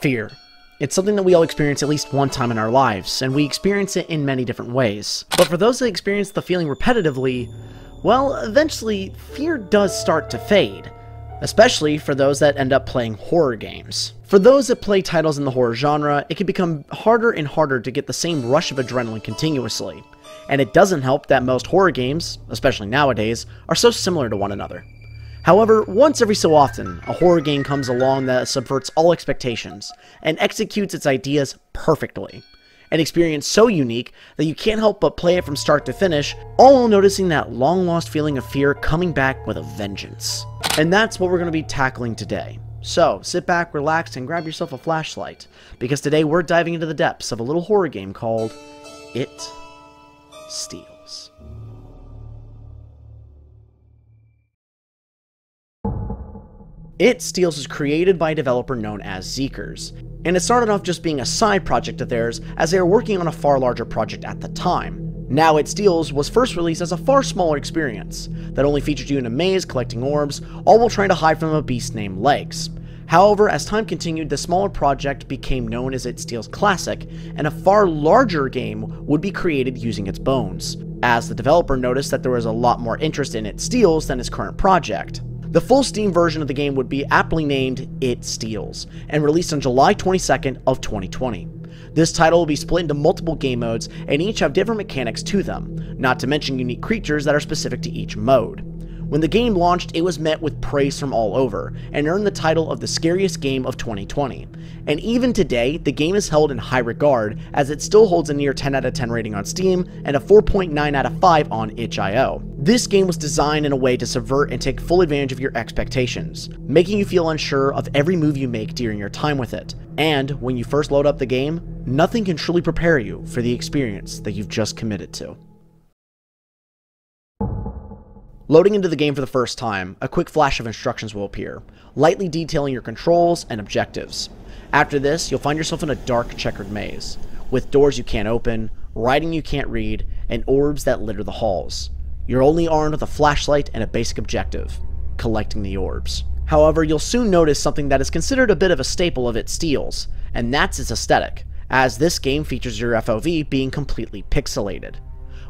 Fear. It's something that we all experience at least one time in our lives, and we experience it in many different ways. But for those that experience the feeling repetitively, well, eventually, fear does start to fade. Especially for those that end up playing horror games. For those that play titles in the horror genre, it can become harder and harder to get the same rush of adrenaline continuously. And it doesn't help that most horror games, especially nowadays, are so similar to one another. However, once every so often, a horror game comes along that subverts all expectations and executes its ideas perfectly. An experience so unique that you can't help but play it from start to finish, all while noticing that long lost feeling of fear coming back with a vengeance. And that's what we're going to be tackling today. So, sit back, relax, and grab yourself a flashlight, because today we're diving into the depths of a little horror game called It Steals. It Steals was created by a developer known as Zeekerss, and it started off just being a side project of theirs as they were working on a far larger project at the time. Now It Steals was first released as a far smaller experience that only featured you in a maze collecting orbs, all while trying to hide from a beast named Legs. However, as time continued, the smaller project became known as It Steals Classic, and a far larger game would be created using its bones, as the developer noticed that there was a lot more interest in It Steals than his current project. The full Steam version of the game would be aptly named It Steals, and released on July 22nd of 2020. This title will be split into multiple game modes, and each have different mechanics to them, not to mention unique creatures that are specific to each mode. When the game launched, it was met with praise from all over, and earned the title of the scariest game of 2020. And even today, the game is held in high regard, as it still holds a near 10 out of 10 rating on Steam, and a 4.9 out of 5 on itch.io. This game was designed in a way to subvert and take full advantage of your expectations, making you feel unsure of every move you make during your time with it. And when you first load up the game, nothing can truly prepare you for the experience that you've just committed to. Loading into the game for the first time, a quick flash of instructions will appear, lightly detailing your controls and objectives. After this, you'll find yourself in a dark checkered maze, with doors you can't open, writing you can't read, and orbs that litter the halls. You're only armed with a flashlight and a basic objective, collecting the orbs. However, you'll soon notice something that is considered a bit of a staple of It Steals, and that's its aesthetic, as this game features your FOV being completely pixelated.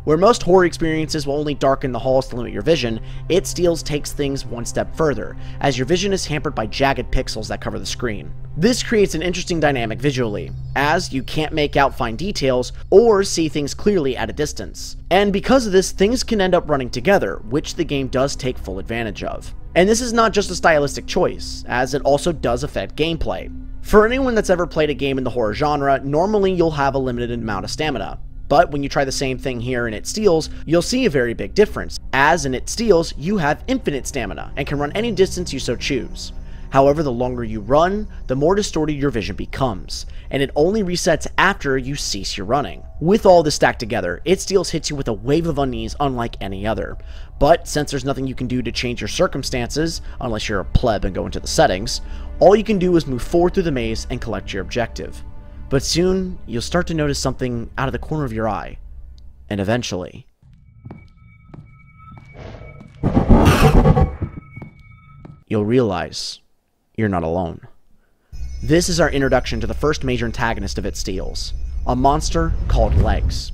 Where most horror experiences will only darken the halls to limit your vision, It Steals takes things one step further, as your vision is hampered by jagged pixels that cover the screen. This creates an interesting dynamic visually, as you can't make out fine details or see things clearly at a distance. And because of this, things can end up running together, which the game does take full advantage of. And this is not just a stylistic choice, as it also does affect gameplay. For anyone that's ever played a game in the horror genre, normally you'll have a limited amount of stamina, but when you try the same thing here and It Steals, you'll see a very big difference, as in It Steals, you have infinite stamina, and can run any distance you so choose. However, the longer you run, the more distorted your vision becomes, and it only resets after you cease your running. With all this stacked together, It Steals hits you with a wave of unease unlike any other. But since there's nothing you can do to change your circumstances, unless you're a pleb and go into the settings, all you can do is move forward through the maze and collect your objective. But soon, you'll start to notice something out of the corner of your eye. And eventually... You'll realize you're not alone. This is our introduction to the first major antagonist of It Steals, a monster called Legs.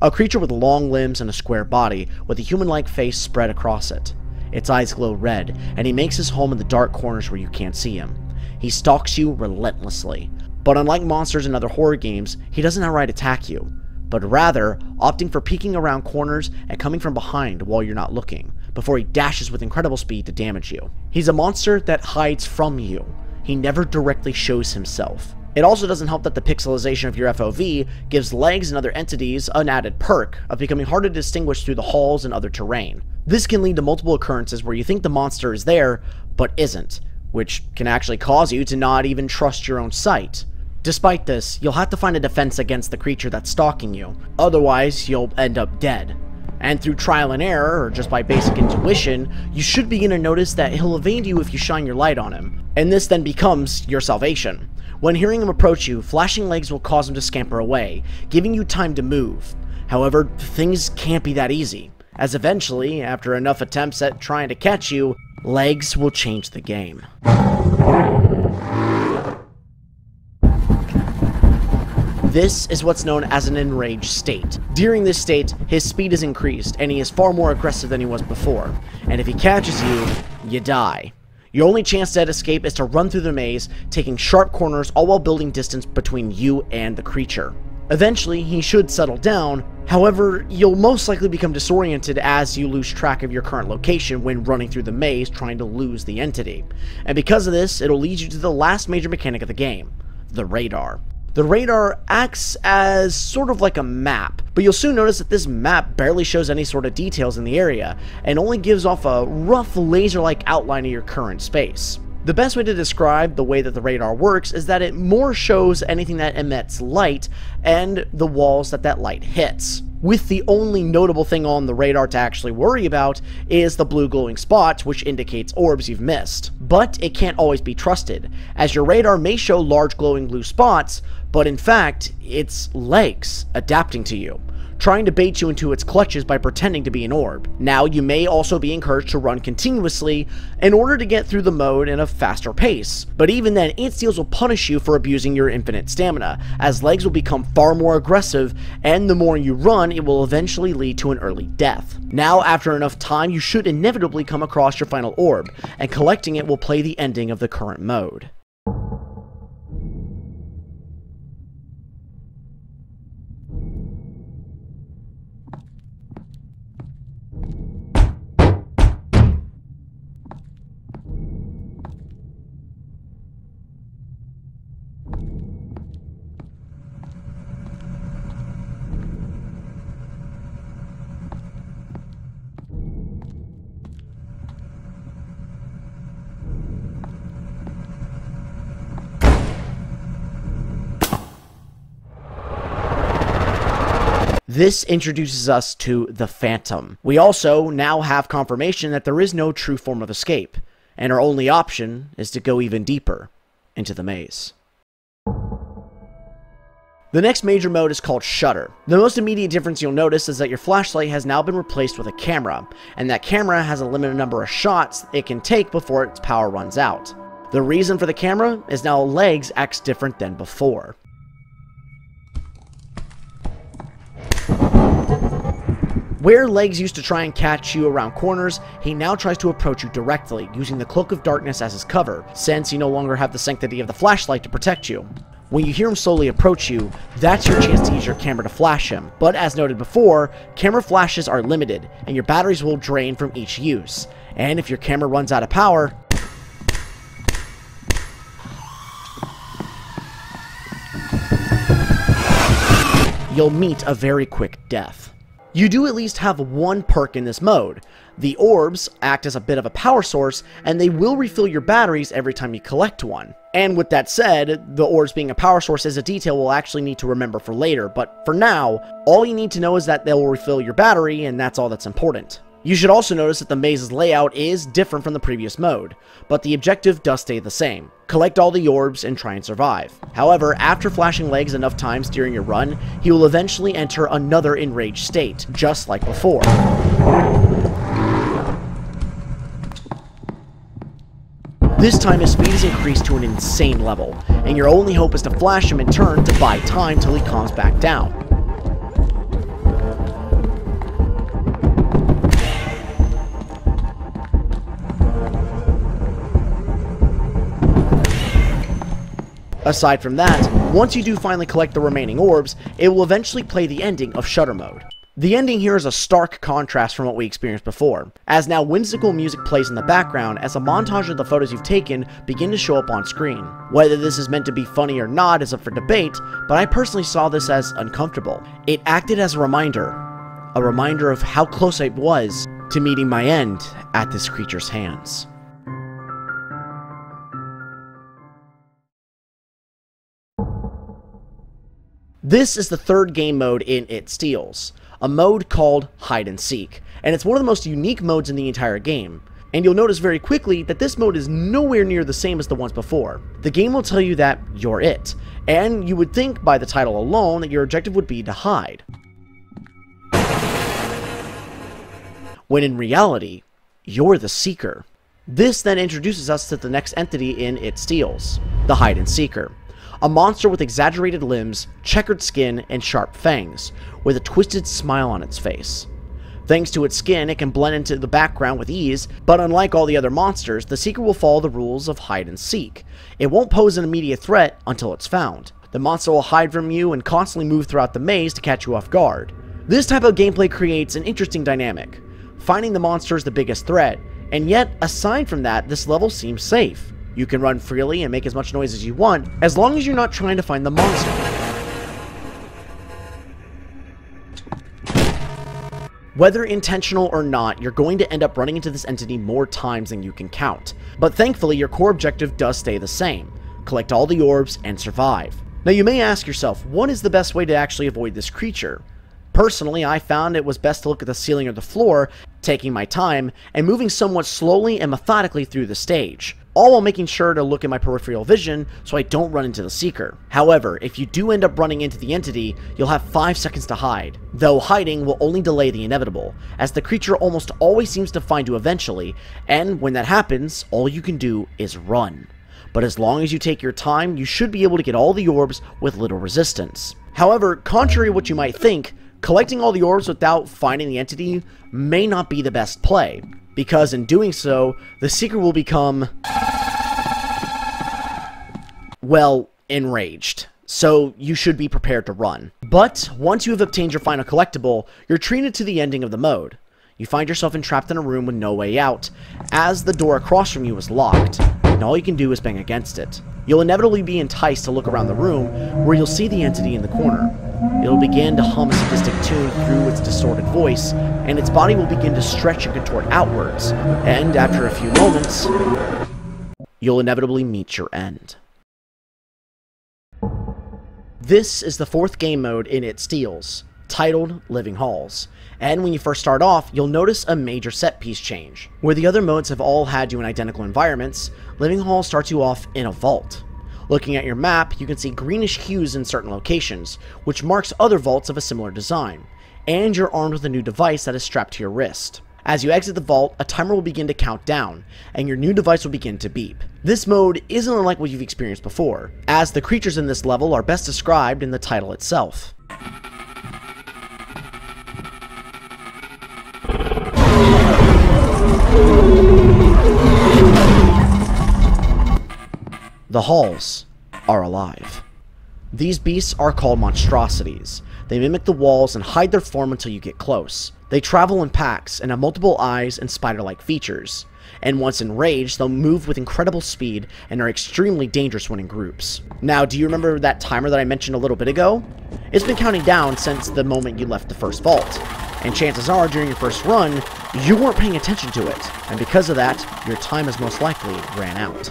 A creature with long limbs and a square body, with a human-like face spread across it. Its eyes glow red, and he makes his home in the dark corners where you can't see him. He stalks you relentlessly, but unlike monsters in other horror games, he doesn't outright attack you, but rather opting for peeking around corners and coming from behind while you're not looking, before he dashes with incredible speed to damage you. He's a monster that hides from you. He never directly shows himself. It also doesn't help that the pixelization of your FOV gives legs and other entities an added perk of becoming harder to distinguish through the halls and other terrain. This can lead to multiple occurrences where you think the monster is there, but isn't, which can actually cause you to not even trust your own sight. Despite this, you'll have to find a defense against the creature that's stalking you, otherwise you'll end up dead. And through trial and error, or just by basic intuition, you should begin to notice that he'll evade you if you shine your light on him, and this then becomes your salvation. When hearing him approach you, flashing legs will cause him to scamper away, giving you time to move. However, things can't be that easy, as eventually, after enough attempts at trying to catch you, legs will change the game. This is what's known as an enraged state. During this state, his speed is increased, and he is far more aggressive than he was before. And if he catches you, you die. Your only chance to escape is to run through the maze, taking sharp corners all while building distance between you and the creature. Eventually, he should settle down, however, you'll most likely become disoriented as you lose track of your current location when running through the maze trying to lose the entity. And because of this, it'll lead you to the last major mechanic of the game, the radar. The radar acts as sort of like a map, but you'll soon notice that this map barely shows any sort of details in the area, and only gives off a rough laser-like outline of your current space. The best way to describe the way that the radar works is that it more shows anything that emits light and the walls that that light hits with the only notable thing on the radar to actually worry about is the blue glowing spot, which indicates orbs you've missed. But it can't always be trusted, as your radar may show large glowing blue spots, but in fact, it's legs adapting to you trying to bait you into its clutches by pretending to be an orb. Now, you may also be encouraged to run continuously in order to get through the mode in a faster pace, but even then, It Steals will punish you for abusing your infinite stamina, as legs will become far more aggressive, and the more you run, it will eventually lead to an early death. Now, after enough time, you should inevitably come across your final orb, and collecting it will play the ending of the current mode. This introduces us to the Phantom. We also now have confirmation that there is no true form of escape, and our only option is to go even deeper into the maze. The next major mode is called Shutter. The most immediate difference you'll notice is that your flashlight has now been replaced with a camera, and that camera has a limited number of shots it can take before its power runs out. The reason for the camera is now legs acts different than before. Where Legs used to try and catch you around corners, he now tries to approach you directly, using the Cloak of Darkness as his cover, since you no longer have the sanctity of the flashlight to protect you. When you hear him slowly approach you, that's your chance to use your camera to flash him. But as noted before, camera flashes are limited, and your batteries will drain from each use. And if your camera runs out of power, you'll meet a very quick death. You do at least have one perk in this mode. The orbs act as a bit of a power source, and they will refill your batteries every time you collect one. And with that said, the orbs being a power source is a detail we'll actually need to remember for later, but for now, all you need to know is that they will refill your battery, and that's all that's important. You should also notice that the maze's layout is different from the previous mode, but the objective does stay the same. Collect all the orbs and try and survive. However, after flashing legs enough times during your run, he will eventually enter another enraged state, just like before. This time his speed is increased to an insane level, and your only hope is to flash him in turn to buy time till he calms back down. Aside from that, once you do finally collect the remaining orbs, it will eventually play the ending of Shutter Mode. The ending here is a stark contrast from what we experienced before, as now whimsical music plays in the background as a montage of the photos you've taken begin to show up on screen. Whether this is meant to be funny or not is up for debate, but I personally saw this as uncomfortable. It acted as a reminder, a reminder of how close I was to meeting my end at this creature's hands. This is the third game mode in It Steals, a mode called Hide and Seek, and it's one of the most unique modes in the entire game. And you'll notice very quickly that this mode is nowhere near the same as the ones before. The game will tell you that you're it, and you would think by the title alone that your objective would be to hide. When in reality, you're the Seeker. This then introduces us to the next entity in It Steals, the Hide and Seeker a monster with exaggerated limbs, checkered skin, and sharp fangs, with a twisted smile on its face. Thanks to its skin, it can blend into the background with ease, but unlike all the other monsters, the Seeker will follow the rules of hide and seek. It won't pose an immediate threat until it's found. The monster will hide from you and constantly move throughout the maze to catch you off guard. This type of gameplay creates an interesting dynamic. Finding the monster is the biggest threat, and yet, aside from that, this level seems safe. You can run freely and make as much noise as you want, as long as you're not trying to find the monster. Whether intentional or not, you're going to end up running into this entity more times than you can count. But thankfully, your core objective does stay the same. Collect all the orbs and survive. Now you may ask yourself, what is the best way to actually avoid this creature? Personally, I found it was best to look at the ceiling or the floor, taking my time, and moving somewhat slowly and methodically through the stage, all while making sure to look at my peripheral vision so I don't run into the Seeker. However, if you do end up running into the entity, you'll have 5 seconds to hide, though hiding will only delay the inevitable, as the creature almost always seems to find you eventually, and when that happens, all you can do is run. But as long as you take your time, you should be able to get all the orbs with little resistance. However, contrary to what you might think, Collecting all the orbs without finding the entity may not be the best play, because in doing so, the Seeker will become... well, enraged. So you should be prepared to run. But once you have obtained your final collectible, you're treated to the ending of the mode. You find yourself entrapped in a room with no way out, as the door across from you is locked, and all you can do is bang against it. You'll inevitably be enticed to look around the room, where you'll see the entity in the corner. It'll begin to hum a sadistic tune through its distorted voice, and its body will begin to stretch and contort outwards, and after a few moments, you'll inevitably meet your end. This is the fourth game mode in It Steals, titled Living Halls. And when you first start off, you'll notice a major set piece change. Where the other modes have all had you in identical environments, Living Halls starts you off in a vault. Looking at your map, you can see greenish hues in certain locations, which marks other vaults of a similar design, and you're armed with a new device that is strapped to your wrist. As you exit the vault, a timer will begin to count down, and your new device will begin to beep. This mode isn't unlike what you've experienced before, as the creatures in this level are best described in the title itself. The halls are alive. These beasts are called monstrosities. They mimic the walls and hide their form until you get close. They travel in packs and have multiple eyes and spider-like features. And once enraged, they'll move with incredible speed and are extremely dangerous when in groups. Now, do you remember that timer that I mentioned a little bit ago? It's been counting down since the moment you left the first vault. And chances are, during your first run, you weren't paying attention to it. And because of that, your time has most likely ran out.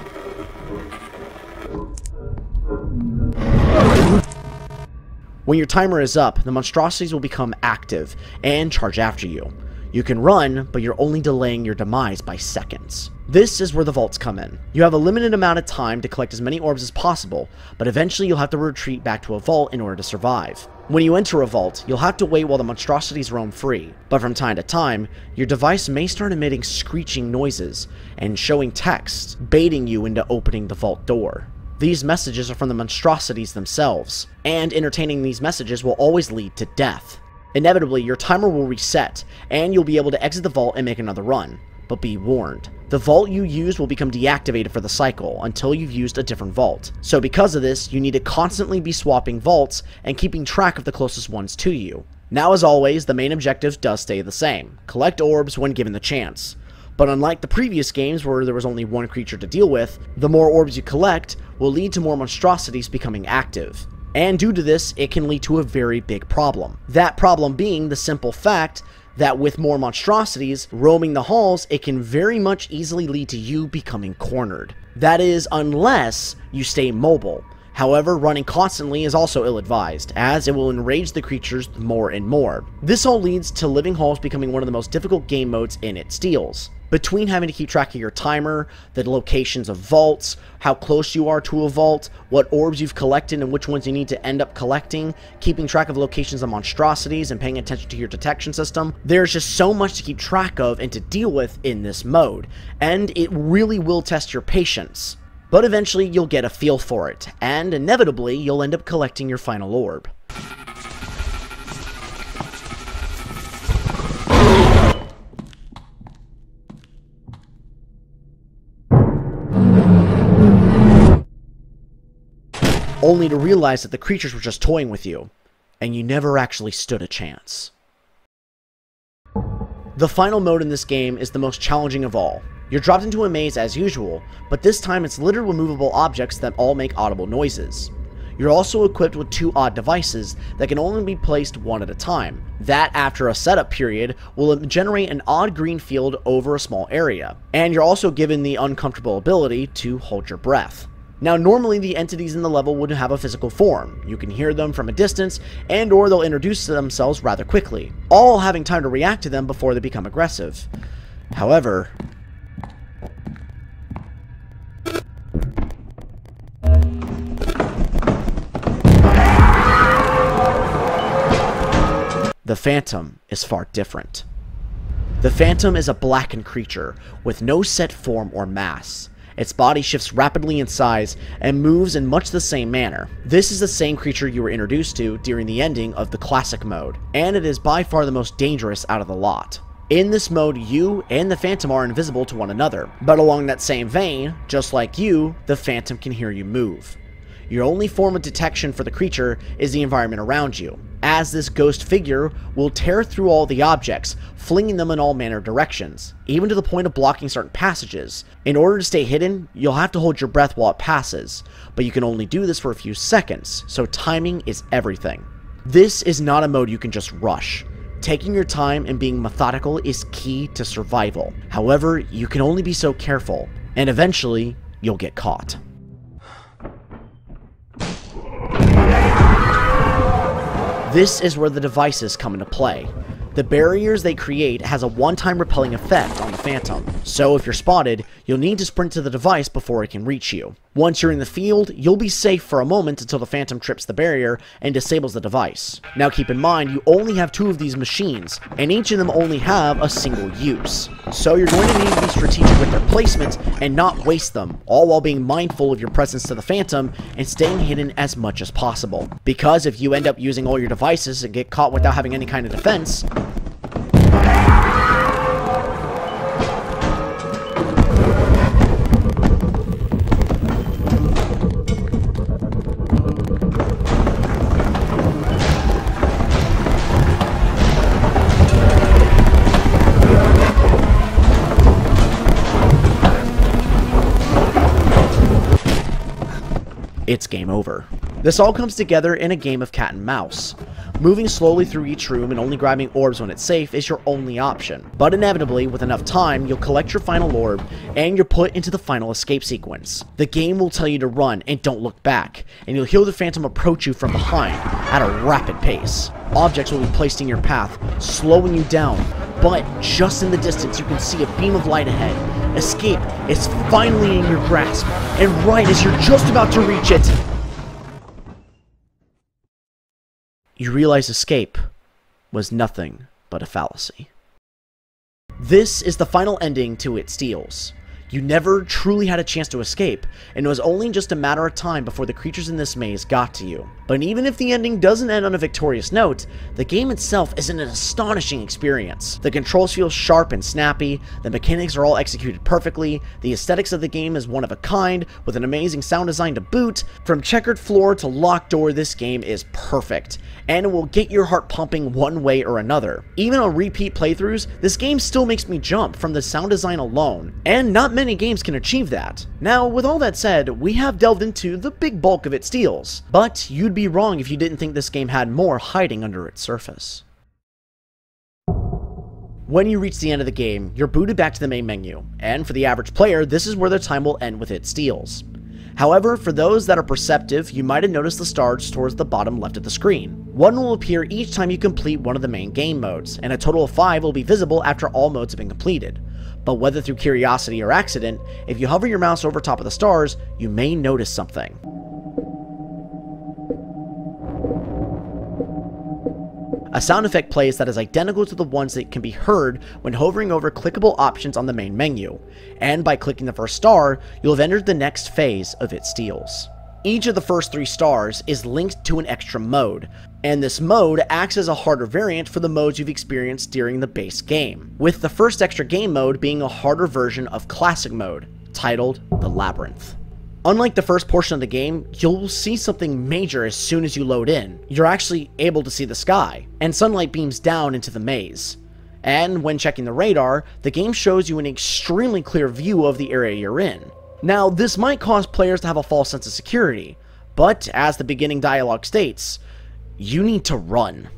When your timer is up, the monstrosities will become active and charge after you. You can run, but you're only delaying your demise by seconds. This is where the vaults come in. You have a limited amount of time to collect as many orbs as possible, but eventually you'll have to retreat back to a vault in order to survive. When you enter a vault, you'll have to wait while the monstrosities roam free, but from time to time, your device may start emitting screeching noises and showing text, baiting you into opening the vault door. These messages are from the monstrosities themselves, and entertaining these messages will always lead to death. Inevitably, your timer will reset, and you'll be able to exit the vault and make another run. But be warned, the vault you use will become deactivated for the cycle until you've used a different vault. So because of this, you need to constantly be swapping vaults and keeping track of the closest ones to you. Now as always, the main objective does stay the same. Collect orbs when given the chance. But unlike the previous games where there was only one creature to deal with, the more orbs you collect will lead to more monstrosities becoming active. And due to this, it can lead to a very big problem. That problem being the simple fact that with more monstrosities roaming the halls, it can very much easily lead to you becoming cornered. That is, unless you stay mobile. However, running constantly is also ill-advised, as it will enrage the creatures more and more. This all leads to Living Halls becoming one of the most difficult game modes in It Steals between having to keep track of your timer, the locations of vaults, how close you are to a vault, what orbs you've collected and which ones you need to end up collecting, keeping track of locations of monstrosities and paying attention to your detection system, there's just so much to keep track of and to deal with in this mode, and it really will test your patience. But eventually you'll get a feel for it, and inevitably you'll end up collecting your final orb. Only to realize that the creatures were just toying with you, and you never actually stood a chance. The final mode in this game is the most challenging of all. You're dropped into a maze as usual, but this time it's littered with movable objects that all make audible noises. You're also equipped with two odd devices that can only be placed one at a time. That, after a setup period, will generate an odd green field over a small area. And you're also given the uncomfortable ability to hold your breath. Now normally the entities in the level would have a physical form. You can hear them from a distance and or they'll introduce themselves rather quickly, all having time to react to them before they become aggressive. However, The Phantom is far different. The Phantom is a blackened creature with no set form or mass. Its body shifts rapidly in size and moves in much the same manner. This is the same creature you were introduced to during the ending of the classic mode, and it is by far the most dangerous out of the lot. In this mode, you and the Phantom are invisible to one another, but along that same vein, just like you, the Phantom can hear you move. Your only form of detection for the creature is the environment around you, as this ghost figure will tear through all the objects, flinging them in all manner directions, even to the point of blocking certain passages. In order to stay hidden, you'll have to hold your breath while it passes, but you can only do this for a few seconds, so timing is everything. This is not a mode you can just rush. Taking your time and being methodical is key to survival. However, you can only be so careful, and eventually, you'll get caught. This is where the devices come into play. The barriers they create has a one-time repelling effect on Phantom, so if you're spotted, you'll need to sprint to the device before it can reach you. Once you're in the field, you'll be safe for a moment until the Phantom trips the barrier and disables the device. Now keep in mind, you only have two of these machines, and each of them only have a single use. So you're going to need to be strategic with their placement and not waste them, all while being mindful of your presence to the Phantom and staying hidden as much as possible. Because if you end up using all your devices and get caught without having any kind of defense, it's game over. This all comes together in a game of cat and mouse. Moving slowly through each room and only grabbing orbs when it's safe is your only option. But inevitably, with enough time, you'll collect your final orb and you're put into the final escape sequence. The game will tell you to run and don't look back, and you'll hear the phantom approach you from behind at a rapid pace. Objects will be placed in your path, slowing you down, but just in the distance you can see a beam of light ahead. Escape is finally in your grasp, and right as you're just about to reach it, you realize escape was nothing but a fallacy. This is the final ending to It Steals. You never truly had a chance to escape, and it was only just a matter of time before the creatures in this maze got to you. But even if the ending doesn't end on a victorious note, the game itself is an astonishing experience. The controls feel sharp and snappy, the mechanics are all executed perfectly, the aesthetics of the game is one of a kind, with an amazing sound design to boot. From checkered floor to locked door, this game is perfect, and it will get your heart pumping one way or another. Even on repeat playthroughs, this game still makes me jump from the sound design alone, and not many games can achieve that. Now, with all that said, we have delved into the big bulk of It Steals, but you'd be wrong if you didn't think this game had more hiding under its surface. When you reach the end of the game, you're booted back to the main menu, and for the average player, this is where their time will end with It Steals. However, for those that are perceptive, you might have noticed the stars towards the bottom left of the screen. One will appear each time you complete one of the main game modes, and a total of 5 will be visible after all modes have been completed but whether through curiosity or accident, if you hover your mouse over top of the stars, you may notice something. A sound effect plays that is identical to the ones that can be heard when hovering over clickable options on the main menu, and by clicking the first star, you'll have entered the next phase of It Steals. Each of the first three stars is linked to an extra mode, and this mode acts as a harder variant for the modes you've experienced during the base game, with the first extra game mode being a harder version of Classic Mode, titled The Labyrinth. Unlike the first portion of the game, you'll see something major as soon as you load in. You're actually able to see the sky, and sunlight beams down into the maze. And when checking the radar, the game shows you an extremely clear view of the area you're in. Now, this might cause players to have a false sense of security, but as the beginning dialogue states, you need to run.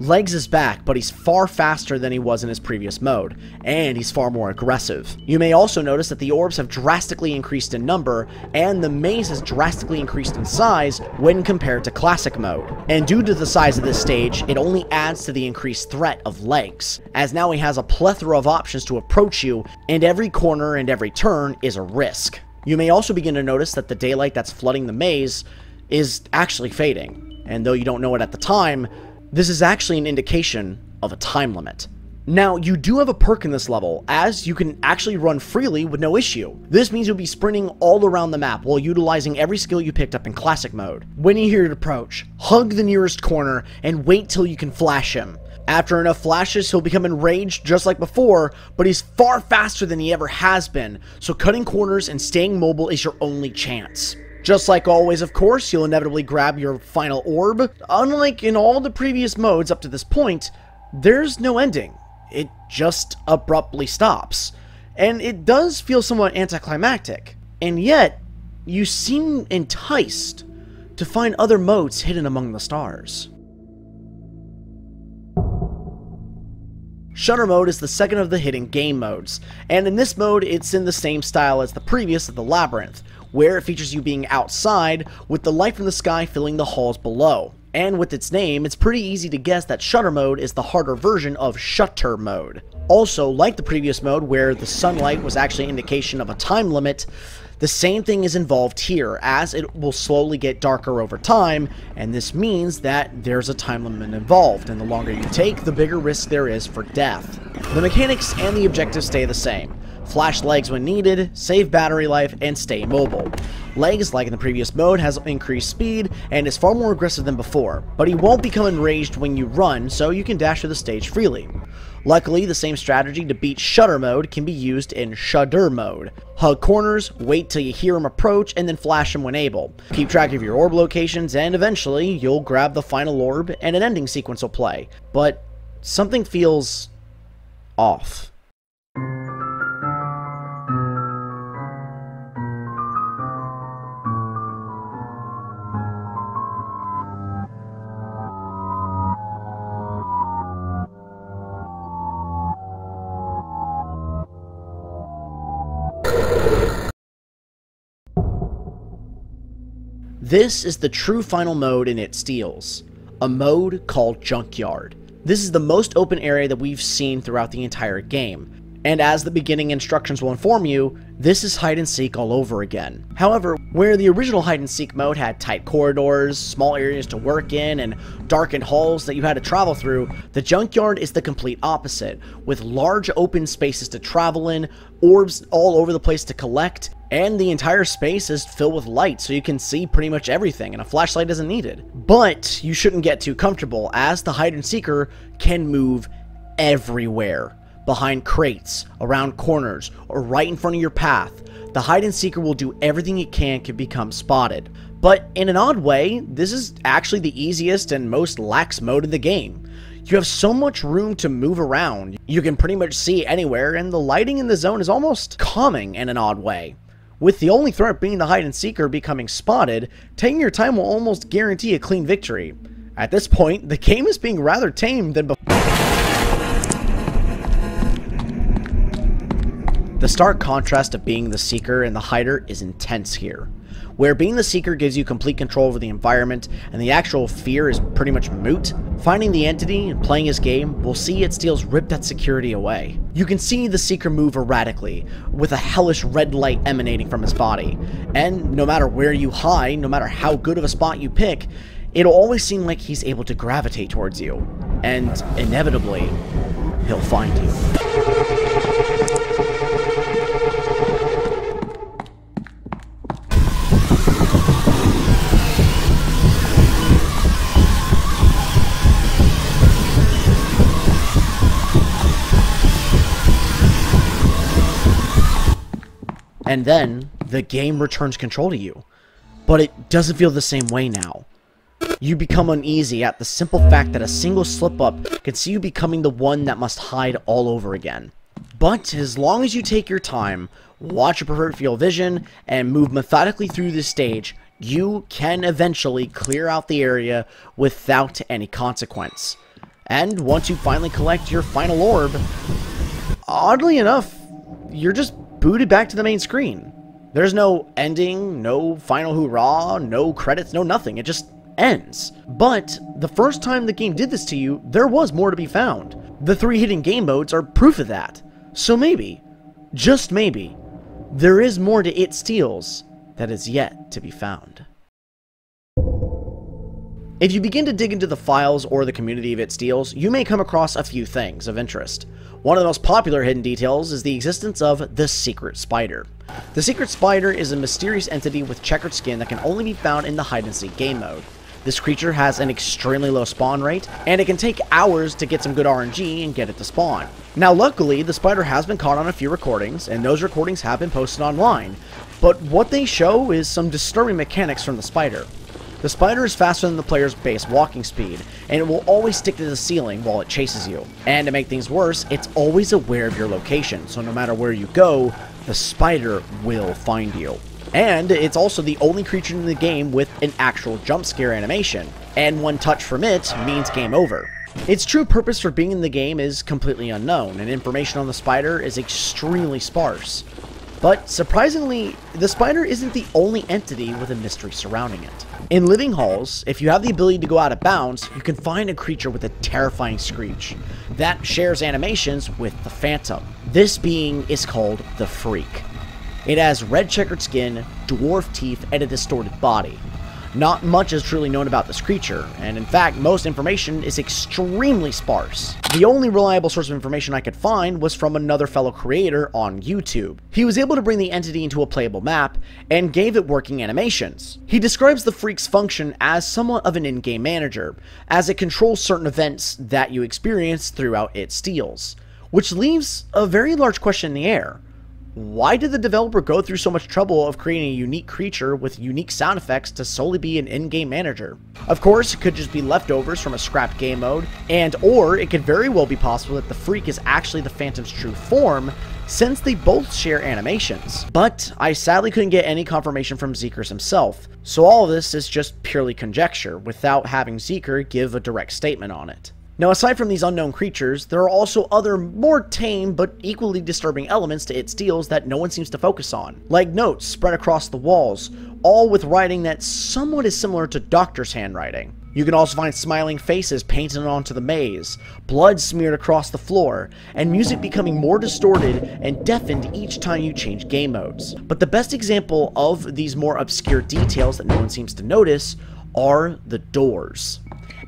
Legs is back, but he's far faster than he was in his previous mode, and he's far more aggressive. You may also notice that the orbs have drastically increased in number, and the maze has drastically increased in size when compared to classic mode. And due to the size of this stage, it only adds to the increased threat of legs, as now he has a plethora of options to approach you, and every corner and every turn is a risk. You may also begin to notice that the daylight that's flooding the maze is actually fading, and though you don't know it at the time, this is actually an indication of a time limit. Now, you do have a perk in this level, as you can actually run freely with no issue. This means you'll be sprinting all around the map while utilizing every skill you picked up in Classic Mode. When you hear it approach, hug the nearest corner and wait till you can flash him. After enough flashes, he'll become enraged just like before, but he's far faster than he ever has been, so cutting corners and staying mobile is your only chance. Just like always, of course, you'll inevitably grab your final orb. Unlike in all the previous modes up to this point, there's no ending. It just abruptly stops. And it does feel somewhat anticlimactic. And yet, you seem enticed to find other modes hidden among the stars. Shudder mode is the second of the hidden game modes, and in this mode it's in the same style as the previous of the Labyrinth, where it features you being outside with the light from the sky filling the halls below. And with its name, it's pretty easy to guess that Shudder mode is the harder version of Shutter mode. Also, like the previous mode where the sunlight was actually an indication of a time limit, the same thing is involved here, as it will slowly get darker over time, and this means that there's a time limit involved, and the longer you take, the bigger risk there is for death. The mechanics and the objectives stay the same flash legs when needed, save battery life, and stay mobile. Legs, like in the previous mode, has increased speed and is far more aggressive than before, but he won't become enraged when you run, so you can dash through the stage freely. Luckily, the same strategy to beat Shutter mode can be used in Shudder mode. Hug corners, wait till you hear him approach, and then flash him when able. Keep track of your orb locations, and eventually, you'll grab the final orb, and an ending sequence will play. But something feels off. This is the true final mode in It Steals, a mode called Junkyard. This is the most open area that we've seen throughout the entire game, and as the beginning instructions will inform you, this is hide and seek all over again. However, where the original hide and seek mode had tight corridors, small areas to work in, and darkened halls that you had to travel through, the junkyard is the complete opposite, with large open spaces to travel in, orbs all over the place to collect, and the entire space is filled with light so you can see pretty much everything and a flashlight isn't needed. But you shouldn't get too comfortable as the hide and seeker can move everywhere behind crates, around corners, or right in front of your path. The hide and seeker will do everything it can to become spotted. But in an odd way, this is actually the easiest and most lax mode in the game. You have so much room to move around, you can pretty much see anywhere, and the lighting in the zone is almost calming in an odd way. With the only threat being the hide and seeker becoming spotted, taking your time will almost guarantee a clean victory. At this point, the game is being rather tame than before. The stark contrast of being the Seeker and the Hider is intense here. Where being the Seeker gives you complete control over the environment and the actual fear is pretty much moot, Finding the entity and playing his game will see it steals rip that security away. You can see the Seeker move erratically, with a hellish red light emanating from his body, and no matter where you hide, no matter how good of a spot you pick, it'll always seem like he's able to gravitate towards you, and inevitably, he'll find you. And then the game returns control to you. But it doesn't feel the same way now. You become uneasy at the simple fact that a single slip up can see you becoming the one that must hide all over again. But as long as you take your time, watch your peripheral vision, and move methodically through the stage, you can eventually clear out the area without any consequence. And once you finally collect your final orb, oddly enough, you're just booted back to the main screen. There's no ending, no final hoorah, no credits, no nothing. It just ends. But the first time the game did this to you, there was more to be found. The three hidden game modes are proof of that. So maybe, just maybe, there is more to It Steals that is yet to be found. If you begin to dig into the files or the community of It Steals, you may come across a few things of interest. One of the most popular hidden details is the existence of the Secret Spider. The Secret Spider is a mysterious entity with checkered skin that can only be found in the hide-and-seek game mode. This creature has an extremely low spawn rate, and it can take hours to get some good RNG and get it to spawn. Now luckily, the spider has been caught on a few recordings, and those recordings have been posted online, but what they show is some disturbing mechanics from the spider. The spider is faster than the player's base walking speed, and it will always stick to the ceiling while it chases you. And to make things worse, it's always aware of your location, so no matter where you go, the spider will find you. And it's also the only creature in the game with an actual jump scare animation, and one touch from it means game over. Its true purpose for being in the game is completely unknown, and information on the spider is extremely sparse. But surprisingly, the spider isn't the only entity with a mystery surrounding it. In Living Halls, if you have the ability to go out of bounds, you can find a creature with a terrifying screech that shares animations with the Phantom. This being is called the Freak. It has red checkered skin, dwarf teeth, and a distorted body. Not much is truly known about this creature, and in fact, most information is extremely sparse. The only reliable source of information I could find was from another fellow creator on YouTube. He was able to bring the entity into a playable map, and gave it working animations. He describes the Freak's function as somewhat of an in-game manager, as it controls certain events that you experience throughout It Steals, which leaves a very large question in the air why did the developer go through so much trouble of creating a unique creature with unique sound effects to solely be an in-game manager? Of course, it could just be leftovers from a scrapped game mode, and or it could very well be possible that the Freak is actually the Phantom's true form, since they both share animations. But I sadly couldn't get any confirmation from Zeekerss himself, so all of this is just purely conjecture, without having Zeeker give a direct statement on it. Now, aside from these unknown creatures, there are also other more tame but equally disturbing elements to It Steals that no one seems to focus on, like notes spread across the walls, all with writing that somewhat is similar to Doctor's handwriting. You can also find smiling faces painted onto the maze, blood smeared across the floor, and music becoming more distorted and deafened each time you change game modes. But the best example of these more obscure details that no one seems to notice are the doors.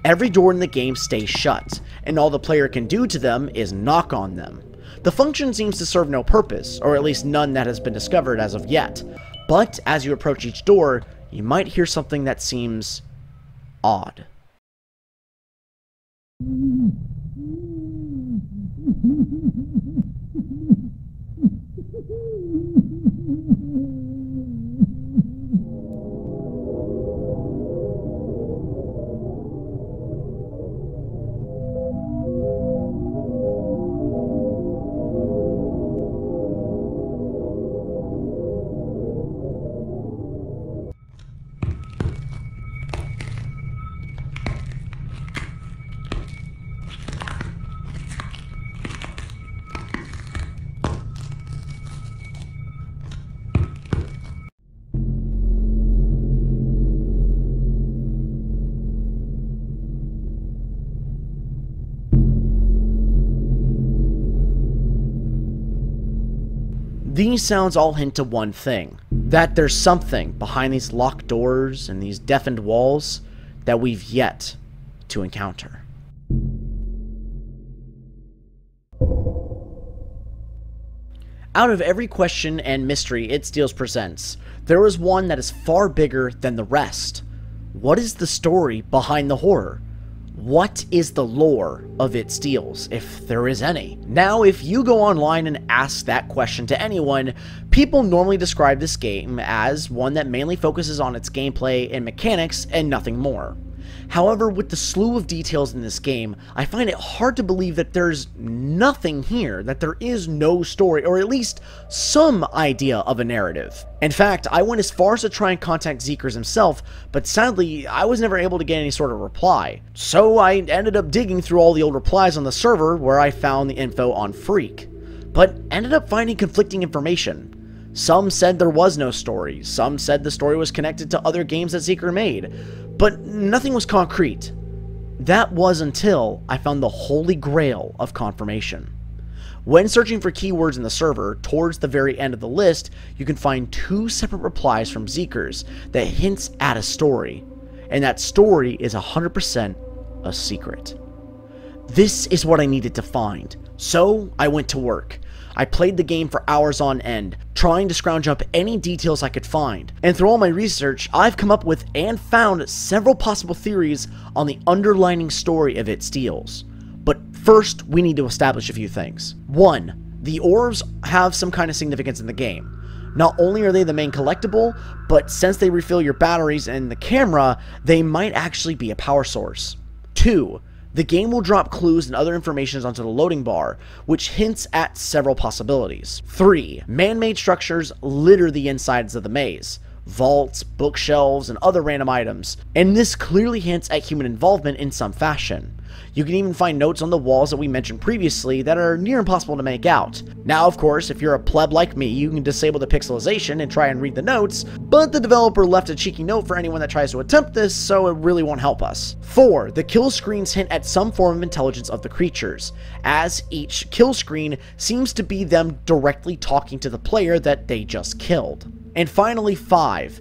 Every door in the game stays shut, and all the player can do to them is knock on them. The function seems to serve no purpose, or at least none that has been discovered as of yet, but as you approach each door, you might hear something that seems odd. These sounds all hint to one thing that there's something behind these locked doors and these deafened walls that we've yet to encounter. Out of every question and mystery It Steals presents, there is one that is far bigger than the rest. What is the story behind the horror? What is the lore of It Steals, if there is any? Now, if you go online and ask that question to anyone, people normally describe this game as one that mainly focuses on its gameplay and mechanics and nothing more. However, with the slew of details in this game, I find it hard to believe that there's nothing here, that there is no story, or at least some idea of a narrative. In fact, I went as far as to try and contact Zeekerss himself, but sadly, I was never able to get any sort of reply. So I ended up digging through all the old replies on the server where I found the info on Freak, but ended up finding conflicting information. Some said there was no story, some said the story was connected to other games that Zeeker made, but nothing was concrete. That was until I found the holy grail of confirmation. When searching for keywords in the server, towards the very end of the list, you can find two separate replies from Zeekerss that hints at a story, and that story is 100% a secret. This is what I needed to find, so I went to work. I played the game for hours on end, trying to scrounge up any details I could find. And through all my research, I've come up with and found several possible theories on the underlining story of It Steals. But first, we need to establish a few things. One, the orbs have some kind of significance in the game. Not only are they the main collectible, but since they refill your batteries and the camera, they might actually be a power source. 2. The game will drop clues and other information onto the loading bar, which hints at several possibilities. 3. Man-made structures litter the insides of the maze vaults, bookshelves, and other random items, and this clearly hints at human involvement in some fashion. You can even find notes on the walls that we mentioned previously that are near impossible to make out. Now, of course, if you're a pleb like me, you can disable the pixelization and try and read the notes, but the developer left a cheeky note for anyone that tries to attempt this, so it really won't help us. 4. The kill screens hint at some form of intelligence of the creatures, as each kill screen seems to be them directly talking to the player that they just killed. And finally, 5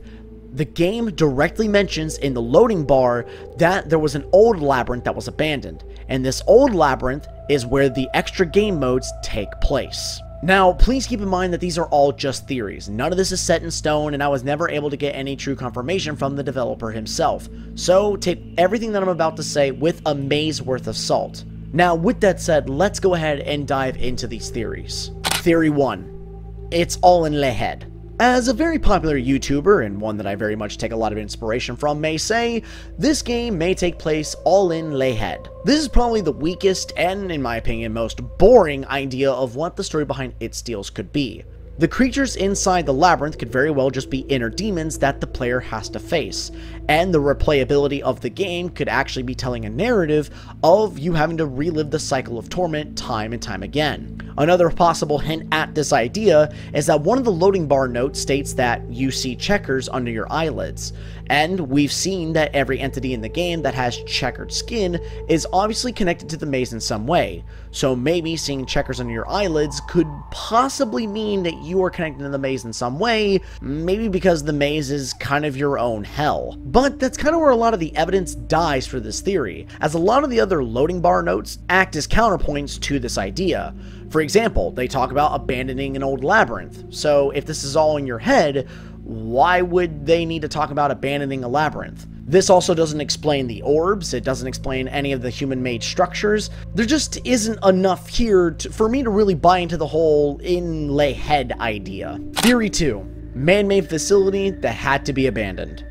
the game directly mentions in the loading bar that there was an old labyrinth that was abandoned, and this old labyrinth is where the extra game modes take place. Now, please keep in mind that these are all just theories. None of this is set in stone, and I was never able to get any true confirmation from the developer himself. So, take everything that I'm about to say with a maze worth of salt. Now, with that said, let's go ahead and dive into these theories. Theory 1. It's all in the head. As a very popular YouTuber, and one that I very much take a lot of inspiration from, may say, this game may take place all in Layhead. This is probably the weakest and, in my opinion, most boring idea of what the story behind It Steals could be. The creatures inside the labyrinth could very well just be inner demons that the player has to face, and the replayability of the game could actually be telling a narrative of you having to relive the cycle of torment time and time again. Another possible hint at this idea is that one of the loading bar notes states that you see checkers under your eyelids, and we've seen that every entity in the game that has checkered skin is obviously connected to the maze in some way, so maybe seeing checkers under your eyelids could possibly mean that you are connected to the maze in some way, maybe because the maze is kind of your own hell. But that's kind of where a lot of the evidence dies for this theory, as a lot of the other loading bar notes act as counterpoints to this idea. For example, they talk about abandoning an old labyrinth, so if this is all in your head, why would they need to talk about abandoning a labyrinth? This also doesn't explain the orbs, it doesn't explain any of the human-made structures. There just isn't enough here to, for me to really buy into the whole inlay head idea. Theory 2. Man-made facility that had to be abandoned.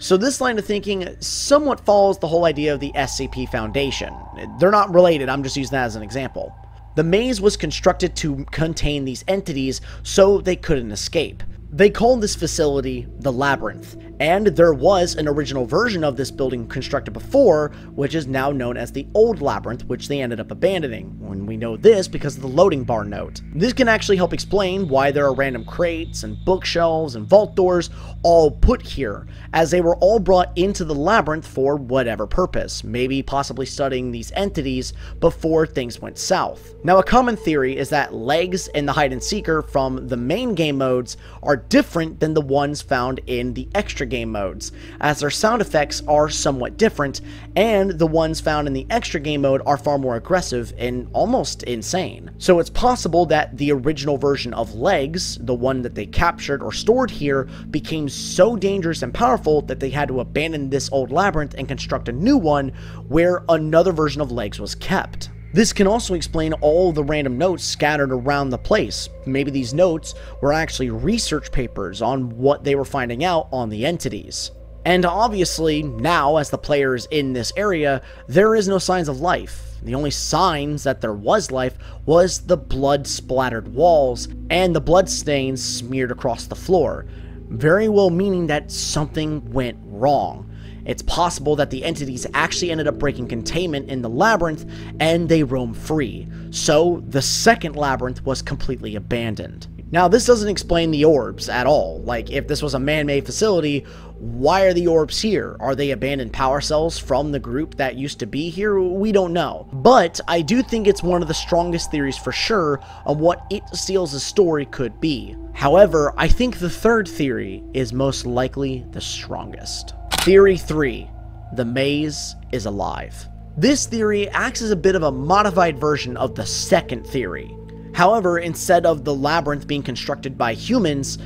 So this line of thinking somewhat follows the whole idea of the SCP Foundation. They're not related, I'm just using that as an example. The maze was constructed to contain these entities so they couldn't escape. They called this facility the Labyrinth, And there was an original version of this building constructed before, which is now known as the Old Labyrinth, which they ended up abandoning. When we know this because of the loading bar note. This can actually help explain why there are random crates and bookshelves and vault doors all put here, as they were all brought into the labyrinth for whatever purpose, maybe possibly studying these entities before things went south. Now a common theory is that legs and the hide and seeker from the main game modes are different than the ones found in the extra game modes, as their sound effects are somewhat different, and the ones found in the extra game mode are far more aggressive and almost insane. So it's possible that the original version of Legs, the one that they captured or stored here, became so dangerous and powerful that they had to abandon this old labyrinth and construct a new one where another version of Legs was kept. This can also explain all the random notes scattered around the place. Maybe these notes were actually research papers on what they were finding out on the entities. And obviously, now as the player is in this area, there is no signs of life. The only signs that there was life was the blood splattered walls and the blood stains smeared across the floor, very well meaning that something went wrong. It's possible that the entities actually ended up breaking containment in the labyrinth and they roam free. So the second labyrinth was completely abandoned. Now, this doesn't explain the orbs at all. Like, if this was a man-made facility, why are the orbs here? Are they abandoned power cells from the group that used to be here? We don't know. But I do think it's one of the strongest theories for sure on what It Steals' story could be. However, I think the third theory is most likely the strongest. Theory 3. The maze is alive. This theory acts as a bit of a modified version of the second theory. However, instead of the labyrinth being constructed by humans,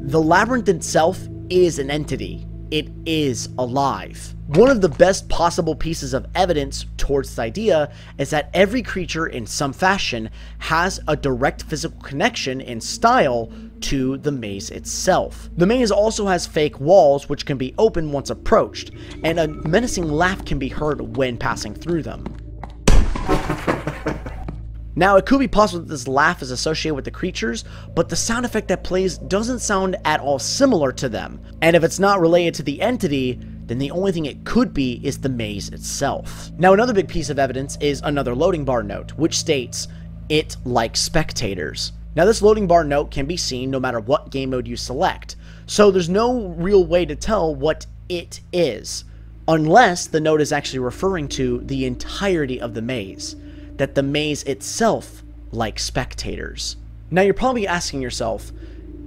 the labyrinth itself is an entity. It is alive. One of the best possible pieces of evidence towards this idea is that every creature in some fashion has a direct physical connection in style to the maze itself. The maze also has fake walls which can be opened once approached, and a menacing laugh can be heard when passing through them. Now, it could be possible that this laugh is associated with the creatures, but the sound effect that plays doesn't sound at all similar to them. And if it's not related to the entity, then the only thing it could be is the maze itself. Now, another big piece of evidence is another loading bar note, which states, it likes spectators. Now this loading bar note can be seen no matter what game mode you select, so there's no real way to tell what it is, unless the note is actually referring to the entirety of the maze, that the maze itself likes spectators. Now you're probably asking yourself,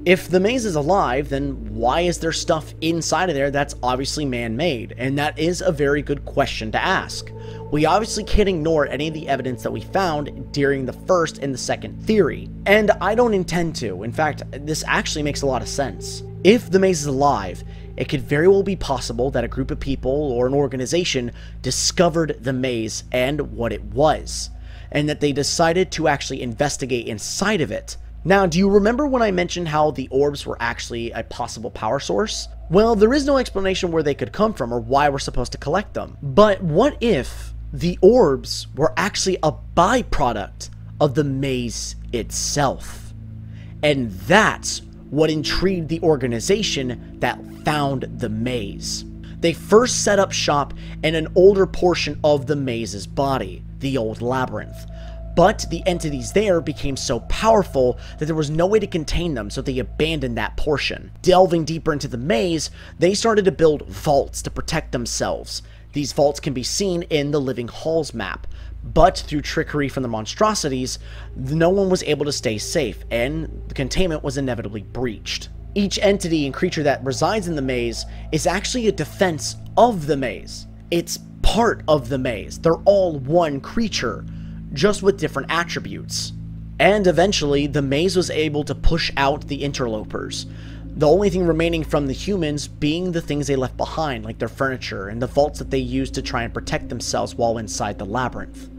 if the maze is alive, then why is there stuff inside of there that's obviously man-made? And that is a very good question to ask. We obviously can't ignore any of the evidence that we found during the first and the second theory, and I don't intend to. In fact, this actually makes a lot of sense. If the maze is alive, it could very well be possible that a group of people or an organization discovered the maze and what it was, and that they decided to actually investigate inside of it. Now, do you remember when I mentioned how the orbs were actually a possible power source? Well, there is no explanation where they could come from or why we're supposed to collect them. But what if the orbs were actually a byproduct of the maze itself. And that's what intrigued the organization that found the maze. They first set up shop in an older portion of the maze's body, the old labyrinth. But the entities there became so powerful that there was no way to contain them, so they abandoned that portion. Delving deeper into the maze, they started to build vaults to protect themselves, these vaults can be seen in the Living Halls map, but through trickery from the monstrosities, no one was able to stay safe, and the containment was inevitably breached. Each entity and creature that resides in the maze is actually a defense of the maze. It's part of the maze. They're all one creature, just with different attributes. And eventually, the maze was able to push out the interlopers, the only thing remaining from the humans being the things they left behind, like their furniture and the vaults that they used to try and protect themselves while inside the labyrinth.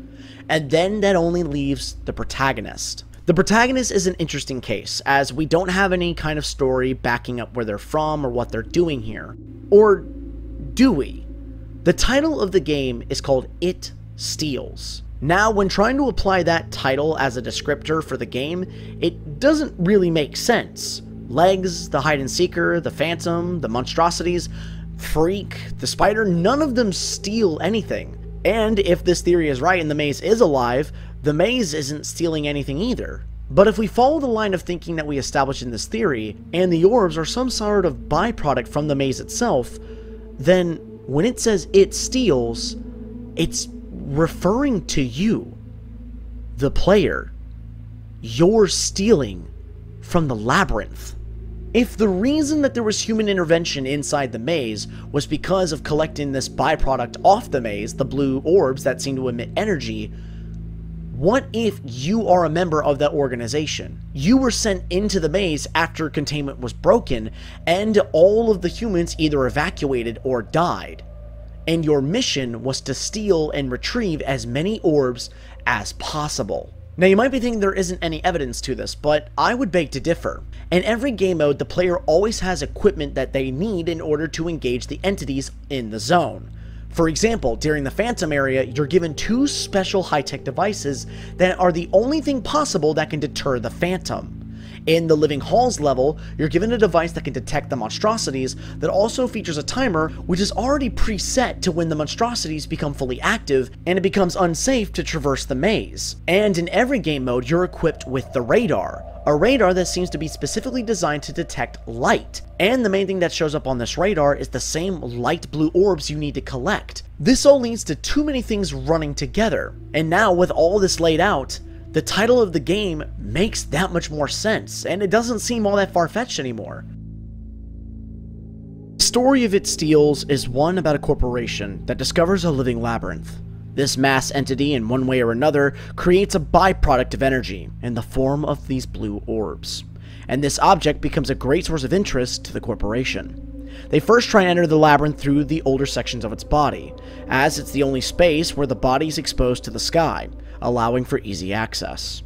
And then that only leaves the protagonist. The protagonist is an interesting case, as we don't have any kind of story backing up where they're from or what they're doing here. Or do we? The title of the game is called It Steals. Now, when trying to apply that title as a descriptor for the game, it doesn't really make sense Legs, the hide and seeker, the phantom, the monstrosities, freak, the spider, none of them steal anything. And if this theory is right and the maze is alive, the maze isn't stealing anything either. But if we follow the line of thinking that we established in this theory, and the orbs are some sort of byproduct from the maze itself, then when it says it steals, it's referring to you, the player. You're stealing from the labyrinth. If the reason that there was human intervention inside the maze was because of collecting this byproduct off the maze, the blue orbs that seem to emit energy, what if you are a member of that organization? You were sent into the maze after containment was broken, and all of the humans either evacuated or died. And your mission was to steal and retrieve as many orbs as possible. Now, you might be thinking there isn't any evidence to this, but I would beg to differ. In every game mode, the player always has equipment that they need in order to engage the entities in the zone. For example, during the Phantom area, you're given two special high-tech devices that are the only thing possible that can deter the Phantom. In the Living Halls level, you're given a device that can detect the monstrosities that also features a timer which is already preset to when the monstrosities become fully active and it becomes unsafe to traverse the maze. And in every game mode, you're equipped with the radar, a radar that seems to be specifically designed to detect light. And the main thing that shows up on this radar is the same light blue orbs you need to collect. This all leads to too many things running together. And now with all this laid out, the title of the game makes that much more sense, and it doesn't seem all that far-fetched anymore. The story of It Steals is one about a corporation that discovers a living labyrinth. This mass entity, in one way or another, creates a byproduct of energy in the form of these blue orbs. And this object becomes a great source of interest to the corporation. They first try and enter the labyrinth through the older sections of its body, as it's the only space where the body is exposed to the sky, allowing for easy access.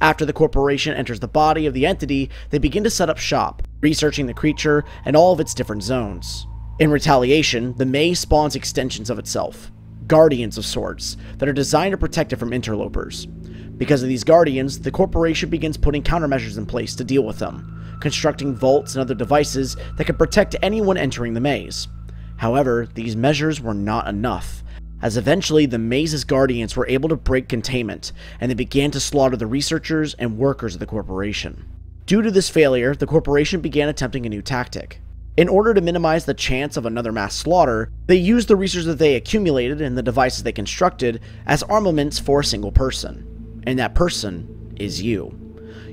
After the corporation enters the body of the entity, they begin to set up shop, researching the creature and all of its different zones. In retaliation, the maze spawns extensions of itself, guardians of sorts, that are designed to protect it from interlopers. Because of these guardians, the corporation begins putting countermeasures in place to deal with them, constructing vaults and other devices that could protect anyone entering the maze. However, these measures were not enough, as eventually the maze's guardians were able to break containment, and they began to slaughter the researchers and workers of the corporation. Due to this failure, the corporation began attempting a new tactic. In order to minimize the chance of another mass slaughter, they used the research that they accumulated and the devices they constructed as armaments for a single person. And that person is you.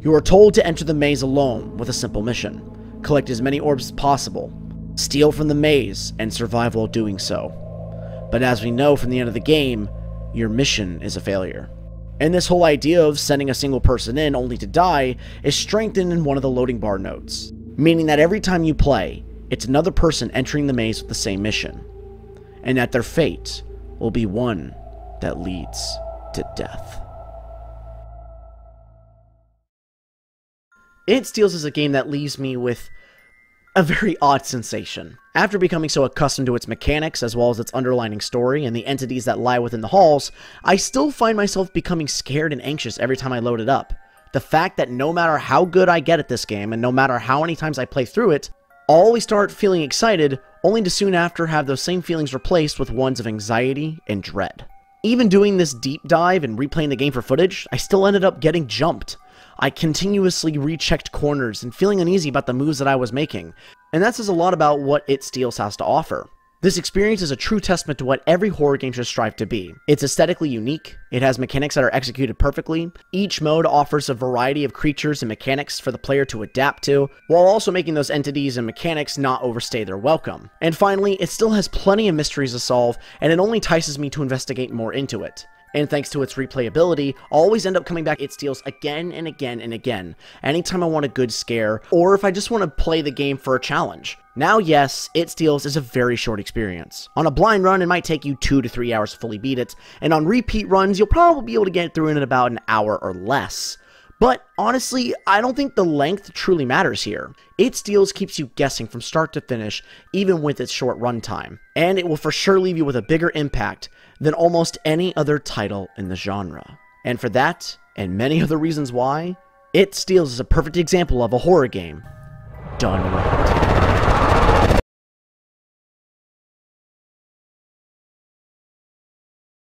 You are told to enter the maze alone with a simple mission. Collect as many orbs as possible, steal from the maze, and survive while doing so. But as we know from the end of the game, your mission is a failure. And this whole idea of sending a single person in only to die is strengthened in one of the loading bar notes, meaning that every time you play, it's another person entering the maze with the same mission, and that their fate will be one that leads to death. It Steals is a game that leaves me with a very odd sensation. After becoming so accustomed to its mechanics, as well as its underlining story and the entities that lie within the halls, I still find myself becoming scared and anxious every time I load it up. The fact that no matter how good I get at this game, and no matter how many times I play through it, I'll always start feeling excited, only to soon after have those same feelings replaced with ones of anxiety and dread. Even doing this deep dive and replaying the game for footage, I still ended up getting jumped. I continuously rechecked corners and feeling uneasy about the moves that I was making, and that says a lot about what It Steals has to offer. This experience is a true testament to what every horror game should strive to be. It's aesthetically unique, it has mechanics that are executed perfectly, each mode offers a variety of creatures and mechanics for the player to adapt to, while also making those entities and mechanics not overstay their welcome. And finally, it still has plenty of mysteries to solve, and it only entices me to investigate more into it and thanks to its replayability, I'll always end up coming back It Steals again and again and again, anytime I want a good scare, or if I just want to play the game for a challenge. Now yes, It Steals is a very short experience. On a blind run, it might take you 2 to 3 hours to fully beat it, and on repeat runs, you'll probably be able to get through it in about an hour or less. But honestly, I don't think the length truly matters here. It Steals keeps you guessing from start to finish, even with its short runtime. And it will for sure leave you with a bigger impact than almost any other title in the genre. And for that, and many other reasons why, It Steals is a perfect example of a horror game done with